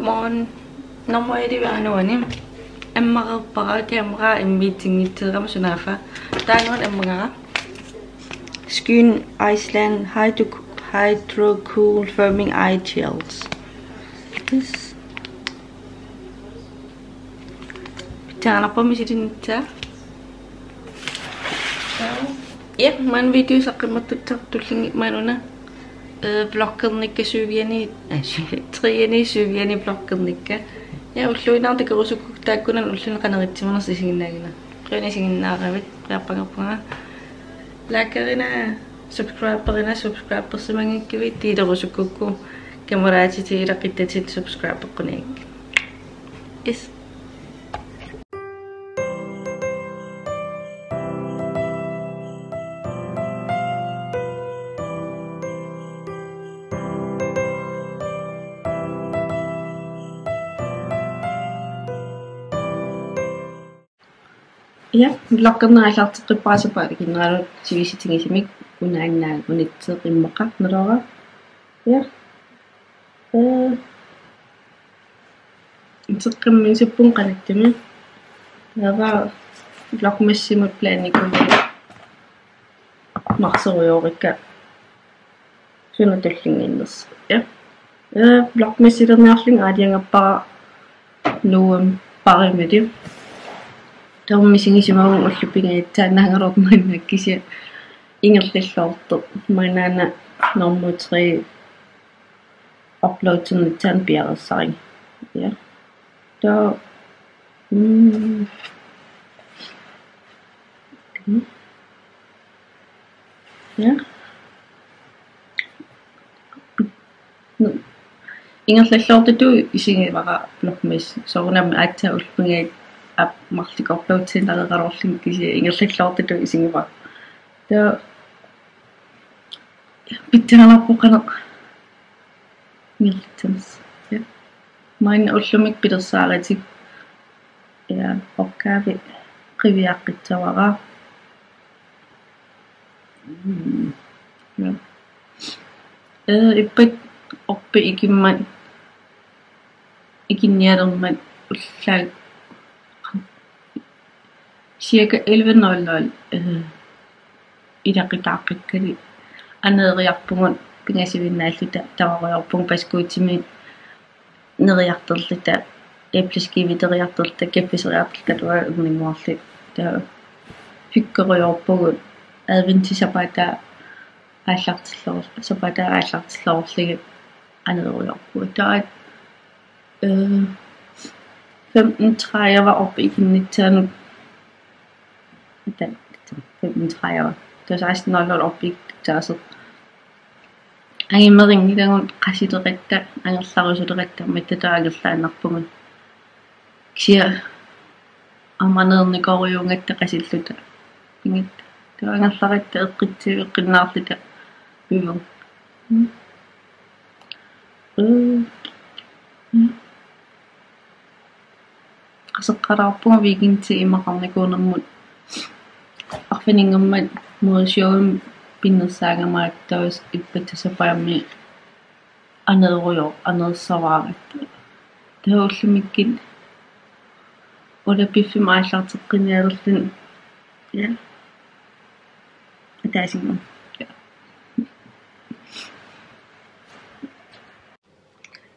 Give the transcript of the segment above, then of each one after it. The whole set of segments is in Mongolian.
Pokémon nochmal die Behandlung. Emma para camera en meeting til dem som er for. Der er Skin Iceland Hydro Hydro Cool Firming Eye Gels. Jangan apa misi dinta. Ya, main video sakit matut tak tulis mana. Блоккерникка сувиани триани сувиани блоккерникка я уллуинартакерусуккук тааккунан уллунеқанеритсимернерс исигиннаагина қиуни сигиннааравит қиарпангерпунга лакерина subscriberina subscribersimangikkivi tiilerusukкукку камераатити илақиттатит subscriber-қуниик is Ja, блоккернералаартеққиппаасапаа кинералут сивиситингисимик унааннаа унитсеқиммеқа налора. Ja. Э итеққиммисиппун қалаттими. Ява блокмессимут планикум. марсеруйорикка сунатуллингиннерс. Ja. Э блокмессилерниарлин аалиангаппара нуум паримати тауммисигисимагун уллуппигаитсаанаангерормаанна кися ингерлиллоорту манаана нормутри uploadsen tan biarersang ja da mm ja ингерлиллоорту исигивара блокмис соорнам аатта улпунгаит ап марлик upload-син тарералорлин киси ингерлиллоорту исигива та питтеналарпоқанеқ милтэмс я майн уллумик питерсааратик я оккави қивиаққитсавара я э иппат орпи икиммат икинниалермат уллаа cirka 11.00 øh, ilaqitaaqqikkali aneeriarpungun pingasivиннааллута тавариорпун паскуутими нериартерлута эплискивитериартерлута кепписериартерлута туа умингуарли таа фиккериорпугут адвентисапата ааллартиллерус сапата ааллартиллерурлиги анериорпуг таа э 15 jeg var oppe i kinnitterne den 35 det var 16.00 opbyggt taasut агимериннилagун qasiteritta анерларусулериtta маттатаагерлааннарпугун кisia аманерникориунгатта qasillута пингит таангерлариtta эққитсиу эққиннаарлута виву qasеққалаарпуга викинти имақарникуунэрмут арфинингэммат муусиум пиннерсаагамаат таус иппатсапаами анеруйо анерсаваагат тауллумиккит ола пиффим ааллартеққиниалерлин я атаасингам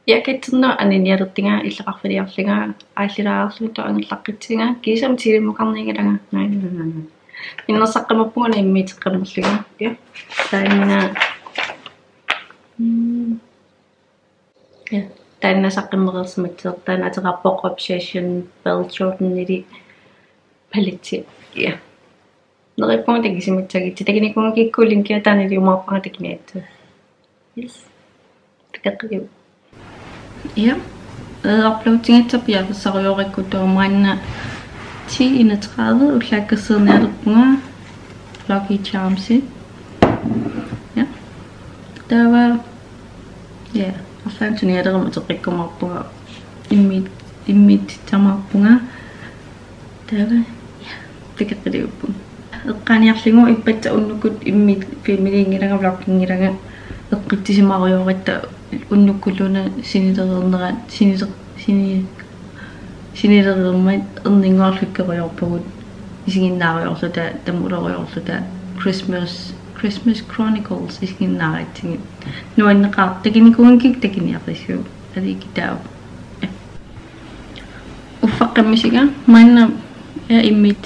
Я кэтэрнэ аниньярертинга иллеқарфилиарлига ааллилааарлута ангерлаққитсинга кисам тилиммуқарнигилага наанаа иннерсаққимаппугана иммиитеққамерлига я таина я таина саққиммерерсиматсеэр таана атераппоқ obsession bell jordan нили палитси я нериппунга тагисиматсагитси тагиникунга киккулинкиа таанили умаарпага такимиатсу yes. Такаққиу Ja. Uploadingetta piavasariorikkutuumaanna 1031 ullaakkassernialerpunga Lucky Charmsi. Ja. Der var ja, affansunialerma teqikkumarpuga immit immit tamarpunga. Der var ja, piqaqiliuppu. eqqaaniarlingu ippatta unnukut immit filmiliingilanga vloggingilanga eqqittisimarioritta уннуккулуна синилернера синилер сини синилермат эрнингоорлуккериорпагут исигиннаариорлута тамулериорлута Christmas Christmas Chronicles исигиннааратсигит нуаннеқар такиникуангик такиниарисуу аликитаа уффаққаммисига манна я иммит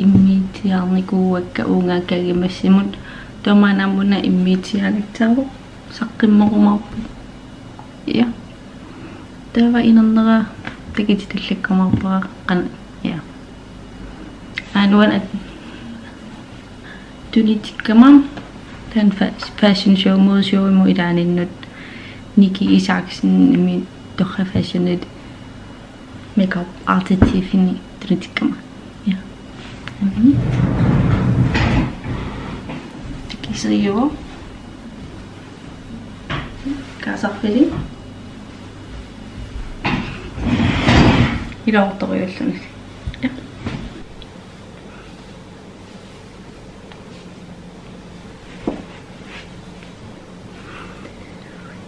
immediately huwag ka unga kagimasimun. Tumana mo na immediately. Tao, sakin mo kumapo. Yeah. Tava inandaga, tagititlik kumapo. Yeah. And one at tunitik kamam. Tan fashion show mo show mo iranin nut. Nikki Isaacson mi doxa fashion nut. Makeup artist fini tunitik kamam. Такисрио Казахпели илаорториуллуни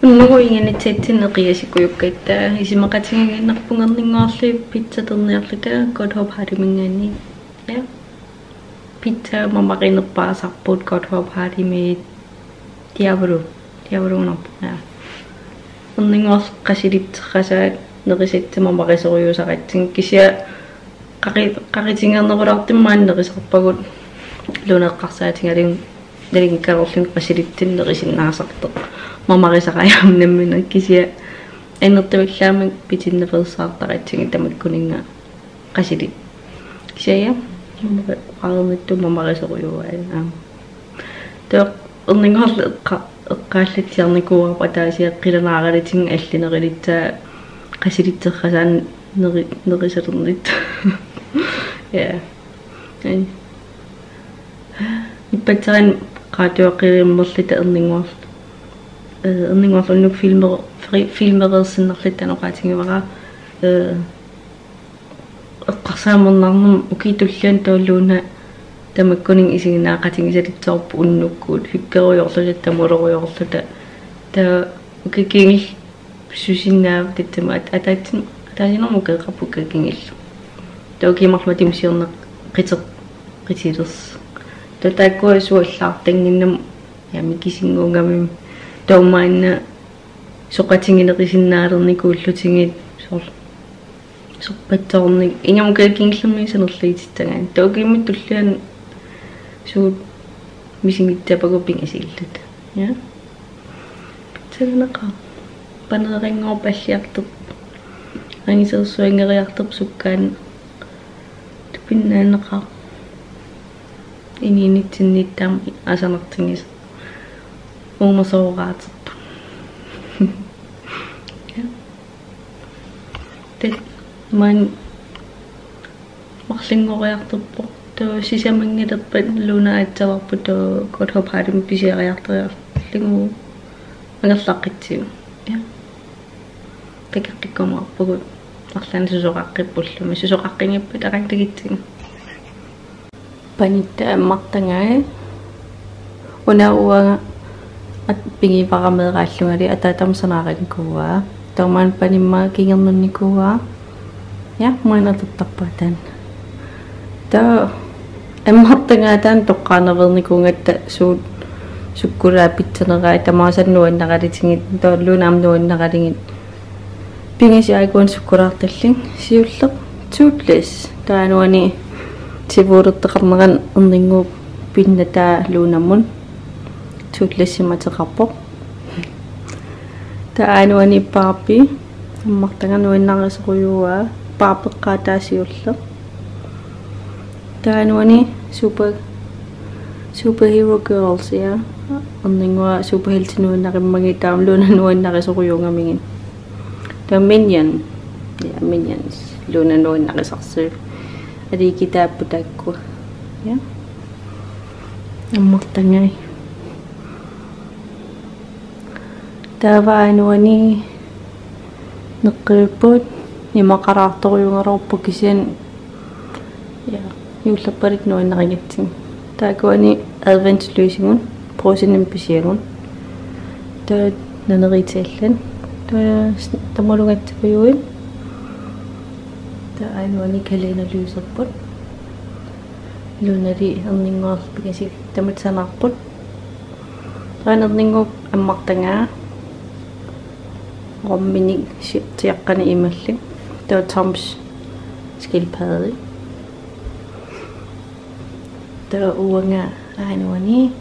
Nugu ingani tettineqiasikuyukkaittaa isimaqatigiginnarpungerningoorli pitsaterniarlita God Hope Harimingaani ja pizza memakai lepas saput kau dua hari me dia baru dia baru nampak ya. Penting os kasih di kasih dari situ memakai soyo sakit sing kisya kaki kaki cingan aku teman, man dari sapagut luna kasih cingarin dari karolin kasih di tim dari sini nasak tuh. Memakai sakaya menemen kisya enak tapi pichin bikin level sakit sakit cingin kuninga nah, kasih di. Kisya ya. Мамарисоруйуа аа. Тоо эрнингорле эққа эққааллатсиарникууарпа таасиа қиланааралитин аллинерилитсаа qasилитсеррасаан нери нерисалернит я ай иппатсарин qaatuaqqirimmerlita erninguarl erninguarlunuk filmer filmereersinnerlittaneraatiнгивара э эққарсаамернарнум укитуллуан тооллууна тамаккунин исигинаақатингисалитсоорпу уннуккуут фиккеруйорлута тамулеруйорлута та укикингил сусиннаав таттама атаатсин атаасинерму кеэқарпу какингиллу тоокимарлма тимсиернеқ қитеқ қитилерс татааккуа суаллаартангиннам ями кисингуунгамим тоумаанна соқатингинерисиннаалерникууллутингит сор сорпатсоорник ингам каакингиллэрми санерлиититтагаан тоокиммит туллуан суут мисингиттапагуппин асииллут я тэнэка панерингоо паллиартеп ангисерсуангериартеп суккаан тупиннаанеқа ининитсинниттаам асанертингис уумасоораатерту man maksing ko kayak tupok to sisa mengirat pet luna aja waktu to kodho harim bisa kayak to ya. Lingu agak sakit sih ya. Teka kiko mau maksain maksin susuk aki pulu masih susuk aki ngepet akan panita mak tengah ya. una uang at pingi para melalungali at tatam sanarin kuwa tangman panima kingam nun ni kuwa я маанататтарпатаан та аммартангаатаан тоққаанерерникунгатта суут суккулаа питсанераа тамаасаннуаннаралитингит тооллунаамнуаннаралингит пингасиайкуан суккулаарталлин сиуллеқ туutless таануани тивуурертеқарнеран эрнингуу пиннатаа луунаммун туutlessimatеқарпоқ таануани паапи പാപ്പക്കാട്ടാശിയുള്ളു താനുവനി super super hero girls ya uning wa super health no na kami magitam lo na noon na kaso ko yung amingin the minion yeah minions. lo na noon na kaso sir adi kita putag ko yeah amok tangay tawa ano ni nakirpot имақараарторюнгерорпу кисиан я юуллаппалит нуиннеригатсин taakkuani adventsløsingen prosinnim pisiagun ta naneritiallan ta tamalungatsapayuin ta ainuani kaleenalyyserput lunari erningoorpigasi tamatsanarput taanerningup аммартангаа Det var Toms skildpadde. Ikke? Der var unger. Nej, nu er ni.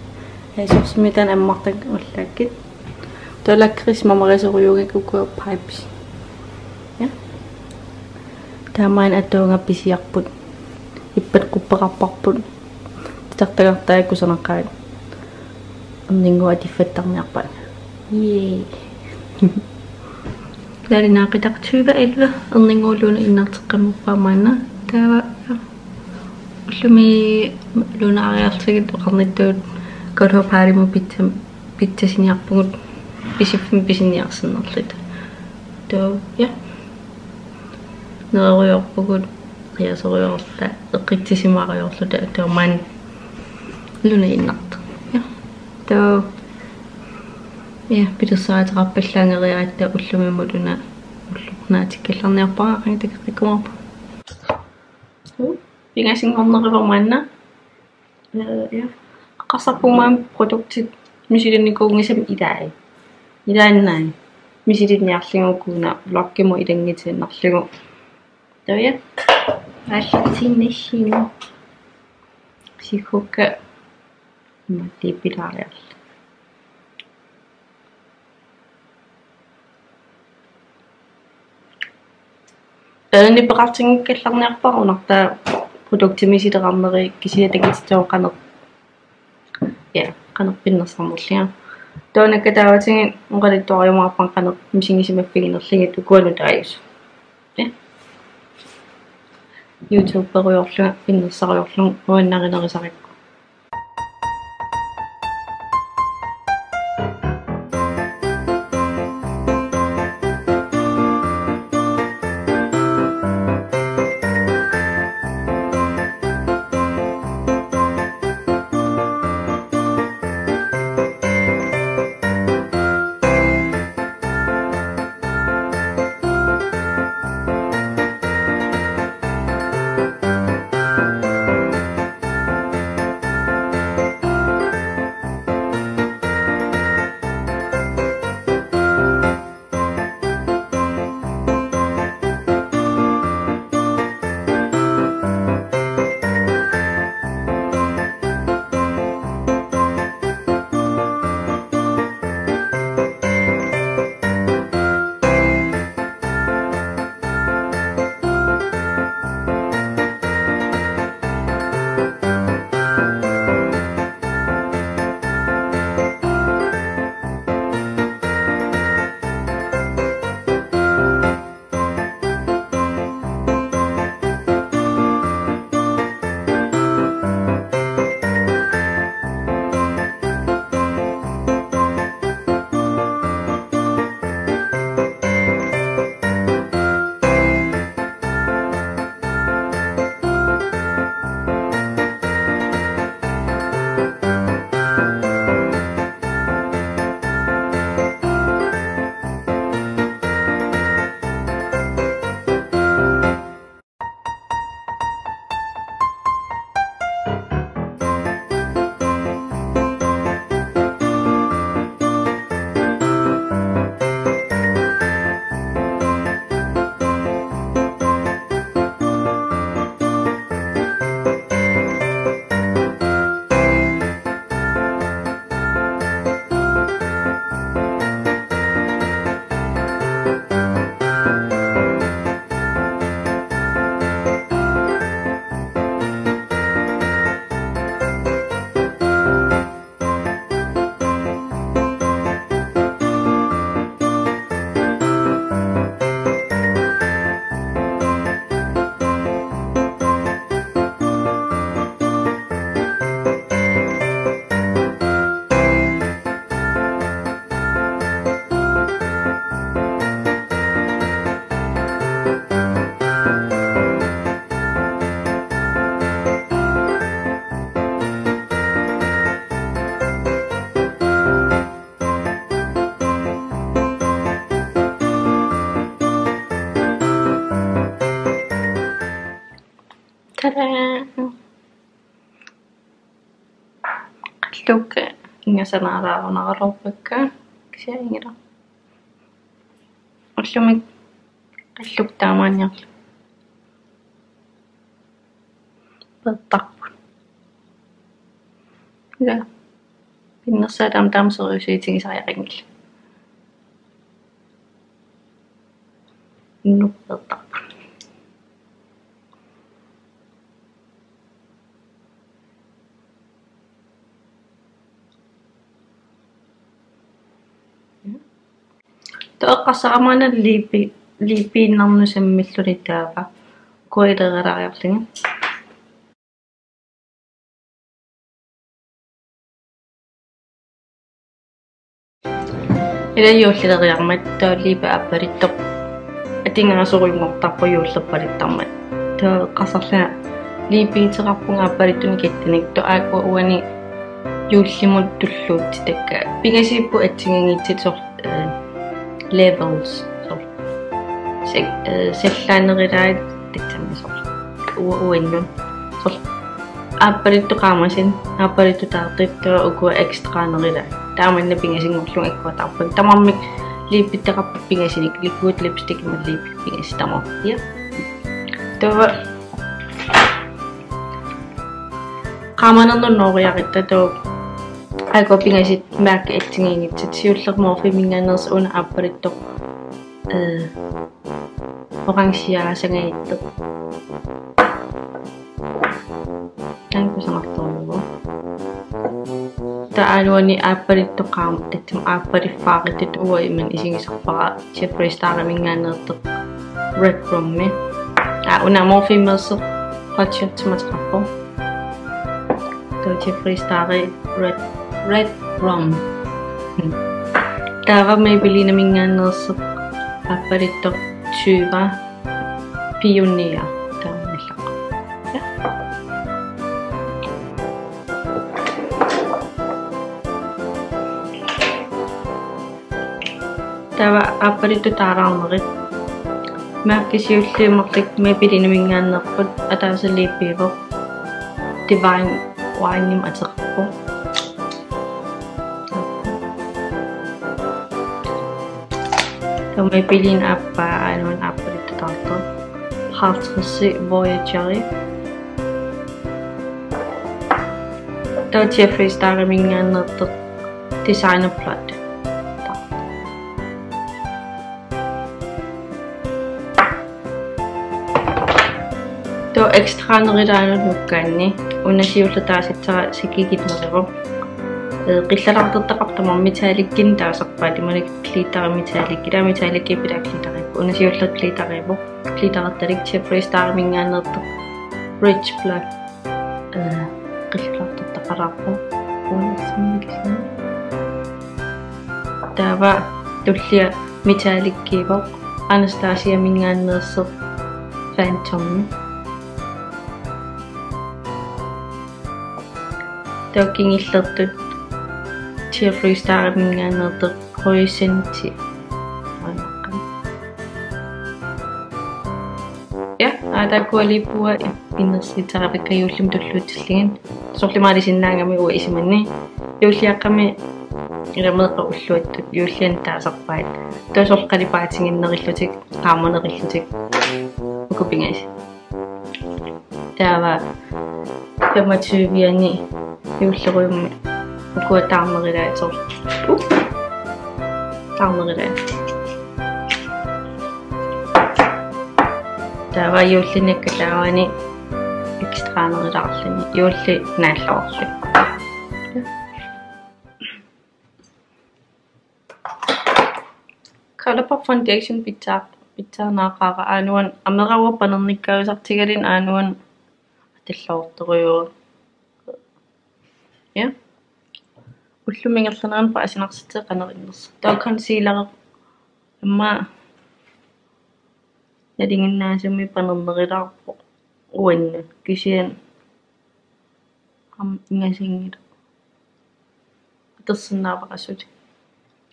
Jeg synes, at den er meget ulækkert. Der er lakrids, mamma rejser ryger, kan gå og pipes. Ja. Der er mig, at der er bisiak på. Ipat ko pakapak po. Titak-takak tayo ko sa nakain. Ang linggo at ifetang niya pa. Yay! Lærinaaqitaq 2011 erninguuluuna innaarteqqamuppaamaana taava ullumi lunaariartigit oqarnittuut kolho paalimu pitsam pitsasiniarpugut pisiffim pisiniarsinnerlit too ja nereriorpugut riaseriorla eqqitsisimaariorluta toomaan luna innart ja too ja питерсаатеқарпаллаангериаатта уллумиммулуна уллуқнаатиккалларниарпага қангитакеққумарпа пингасингорнеривэрмаанна э я аққарсарпугмаам продуктит мисилинникуунгисам илаи илааннаи мисилинниарлигуккуна локкимо илангитииннарлигу тая аллатиннассиимо сикукка матипилаариарла Ääni peqartingikkallarniarpar unartaa produktimisideraarneri kisiatangititoqaneq ja qanerpinnersarnerliga toonakka taavatingin uqalittuariumaarpan qaneq misingisimaffiginerligit ukuanu taayus ja youtube peruyorluga pinnersariorlung uannarinerisariq Tada! Qalluukka ingasanaaraarunaralorpakka kisiangila. Ullumik qalluk taamaaniarlu. Pattarput. Ja. Pinnersaataam taamseriusiitigisariaqingilla. Nuppertarput. Тоэққарсарамаана липи липииннарнусаммиллулитаапа куилералариарлига илаюуллилериармат таалипа аппалиттоқ атингаасоруймортарпу юуллерпалиттармат тоэққарсарлаа липиитерарпунга аппалиттуни киттаник тоааква уани юуллимут туллуут такка пигасиппу атсигингитсит сор levels so se sellaanerilaat tatsammi so uinnun so аппалитту qaamasin аппалитту таартиттуа укуа экстраанерила тааманна пингасингорлун аккуатарпак тамармик липпиттеқарпак пингасиник ликвид липстик ималлип пингас тамар я това qamanernun nooriaqиtta тоо Aiko pingasit märke etsingingitsit siullermorfimingaanerс una appalittoq э orangiaasangayitteq ангусамарторнугу тааluani aappalittoqaam татсам aappaliffaaqittit уа иман исигисарпара Jeffrey Star-мингаанеэртеq Red Room-ми а уна морфимерсеq патчертиматеқарпо тоо Jeffrey Star-и Red red rum. Tapa may bili namin nga no sa paparito tuba pionera. Tawa apa itu tarang mo rin. Makisiyo siya mo rin. May pininuming nga nakot at ang salipi. Divine wine ni macam ko. So, may piliin up pa, ano, up dito to to. Hafsi Voyagery. Daw Jeffrey Star kami nga na to design of plot. Daw extra na rin ano nukkan ni. Una siya ulatasi sa sikikit na rin. Qillalaqtertaqartama mitaalikkin taasarpaati manik kliitaramitaalik ilamitaalikki pila kliitaripu unasiullat kliitaripu kliitaratalik Jeffrey Star-mingaannerteq Rich Blood qillalaqtertaqararpu unassimmikisna taava tullia mitaalikkiivoq Anastasia mingaanneerseq Phantom тауккингиллертут Jeffrey Star-mingaanерteq Horisonti анаққан я атакуалипуа иннерситарапиккаюуллум туллуутиллигин сорлимаалисиннаангами уа исиманни юуллиаққами иламеэқа уллуаттут юуллиан таасарпаат тоосорлқалипаатингиннериллутик qaamанериллутик укупингас таава 25-яни юуллеруйумми укуа таарнерилаатор у таарнерилаа тава юуллинаккалаавани экстраанерилаарлани юулли нааллоорли Colorpop Foundation pitsaa pitsaarnaaqaaqa aanuan панерниккаусартигалин aanuan аталлоорторюу я уллумингерланеран па асинарситеэ канериннерс таа консилер амма ядингиннаасумми панернерилаарпо уанна кисиан ам ингасингила атерсиннаапақассути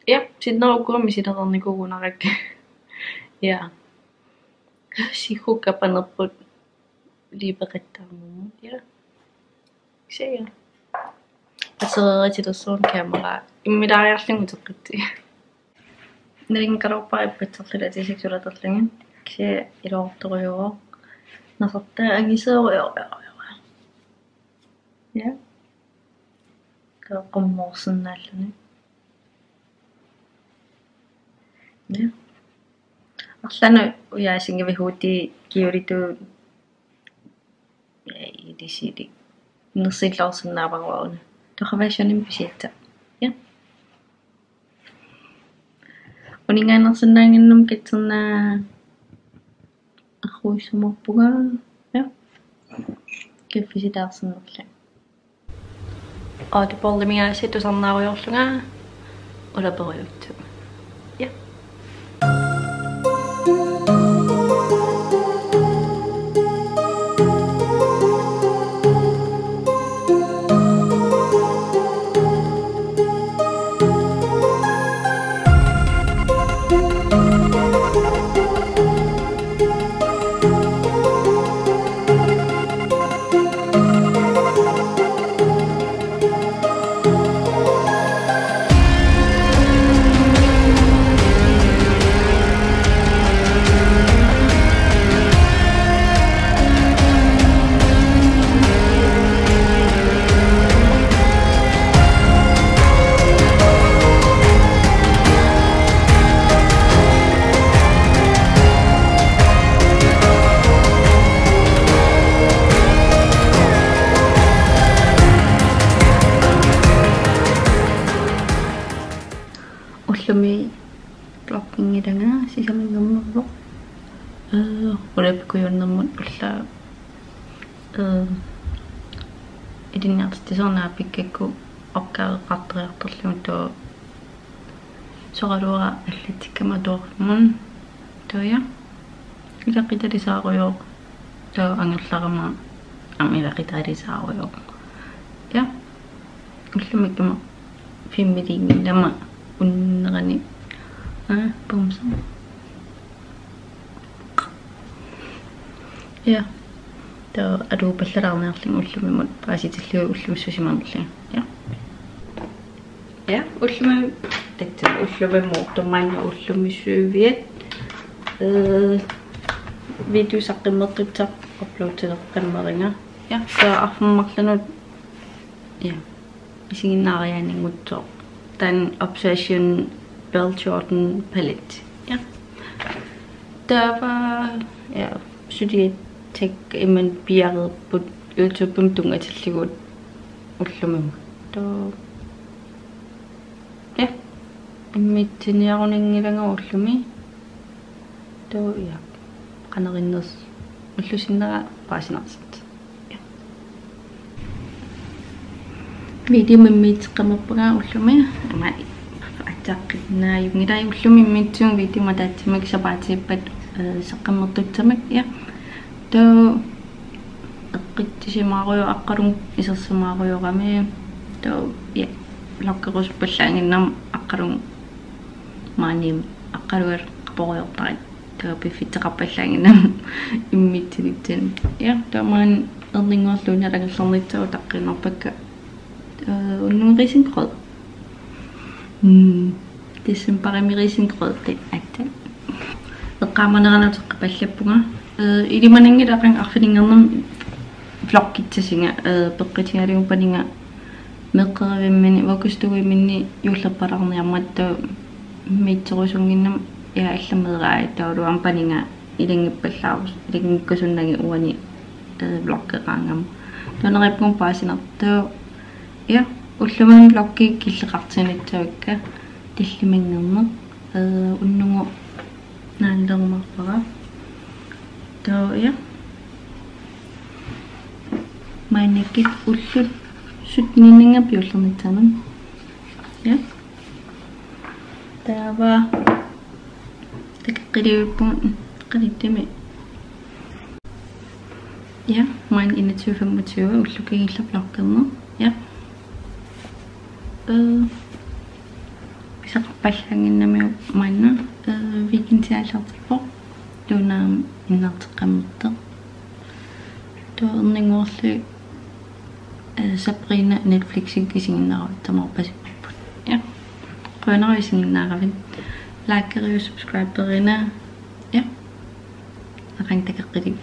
я синнеруккуами силерерникугунарак я сихукка панерпут liipeqattaarmumut ja sia асерееритилерсуун камера иммилариарлугу теққитти Då gaan jag känna mig försiktig. Ja. Uningan ang sanangin ng kitsana ako sumupuga. Ja. Kaya visita zitten als nukli. Audible minä sitten sanna on jossain. Oda. Оркааеқартериарторлугу тоо соралуара аллатиккама туормун тоя илақиталисааруйоо тоо ангерларама амилақиталисааруйоо я уллумиккама фиммилингиллама уннерани а бомса я то аду паллараарнеерлин уллумимут пааситиллуи уллумиссусимаамерлин я я уллуми татта уллумиммуу томмаанга уллумиссуувиат э видео саққиммертутсақ апплоудтилеққанмеринга я то арфуммарланут я исигиннаариаанингутсоо den Obsession Bell Jordan palette. Ja. Der var, ja, så de tek imen biaret på YouTube um tunga til ligut ullumim. Der ja. Иммитсиниарунingилага уллуми тоо я канериннерс уллусиннера паасинарсат. Видимиммиитеққамаппага уллуми ама атсааққиннаа юнгилай уллуми иммитсуун видима таатсимак сапаатииппат сеққаммертутсамак я то эққиттисимааруйо аққалун исерсимааруйорами то я локкерус паллаангиннам аққалун мааним аққалуар қапориортарит то пиффитеқарпаллаангиннам иммитсилиттен я тамаан эрнингоорлуна лагаллернитсау таққинерпакка nogle risengrød. Mm, det er bare med risengrød, det er det. Eqqaamaneraana teqqapallappunga илиманангилақан арфилингернам влоккитсасинга э пеққитингалиупанинга меққеривиммини вакустугиминни юуллерпаларниарматту митсерусунгиннам я алламеераа таулуам панинга илингиппаллаарус илингиккусуннаги уани э влоккераангам тонериппун паасинартуу ja уллуман локки киллеқартинитсуакка тиллимингернер э уннугу наандермарпара тоо я майнекит уллут сутнининга пиуллернитсанам я тава таккилиуппун qalittami ja mein 21 25 уллукигиллерларкернер ja писақарпаллангиннами маанна викинтиаллартиппо туунаам иннартеққаммерте туернингуорли Sabrina Netflixin kisiginnaravit tamarpasipparput ja 권하신 나가빈 like, subscribe, 버리나 예? 나간 때 가까이